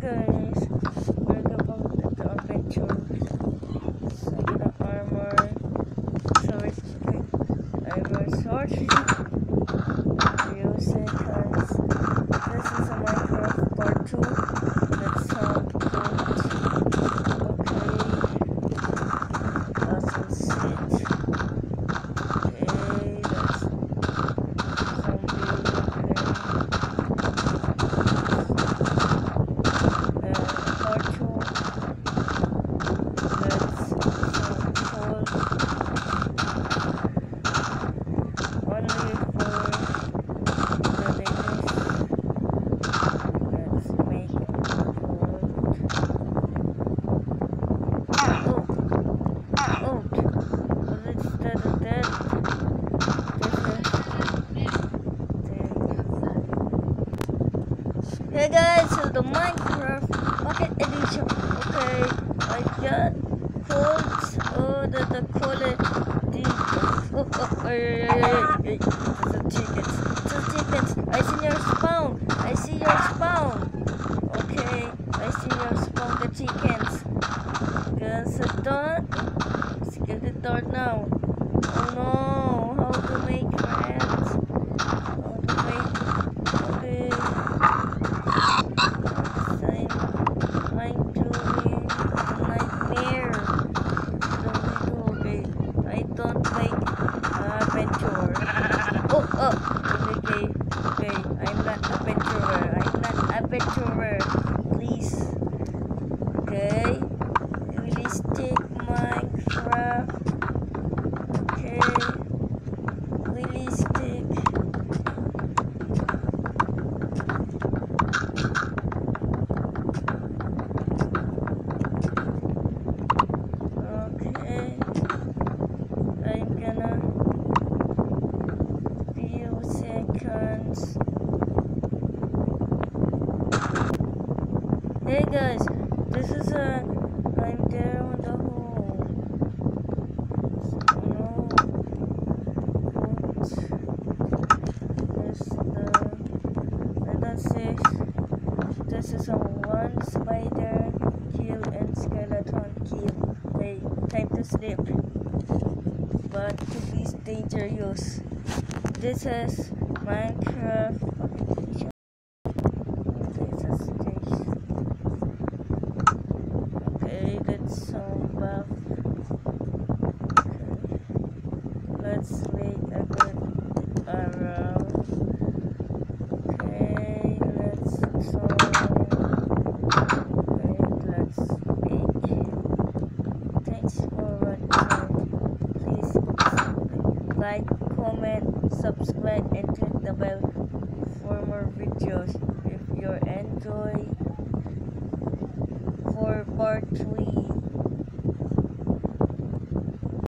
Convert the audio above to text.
guys, welcome back to the adventure. So, the armor. So, it's armor sword. Few seconds. This is a Minecraft part 2. Let's sound good. Okay. Awesome shit. Okay, let's zombie. Okay. Hey guys, so the Minecraft Pocket Edition. Okay, I got codes. Oh, the the quality. The chickens. The chickens. I see your spawn. I see your spawn. Okay, I see your spawn. The chickens. Guess the door. Get the door now. Oh no! How to make friends? How to make? Okay. I'm, I'm doing nightmare. Don't okay. I don't like adventure. Oh, oh. Okay, okay. I'm not adventurer. I'm not adventurer. Please. Okay. Realistic Minecraft. Okay. Realistic. Okay. I'm gonna few seconds. Hey guys, this is a I'm there on the hole. No. This the let us say this is a one spider kill and skeleton kill. Hey, time to sleep. But to be dangerous. This is Minecraft like, comment, subscribe, and click the bell for more videos. If you enjoy for part 3.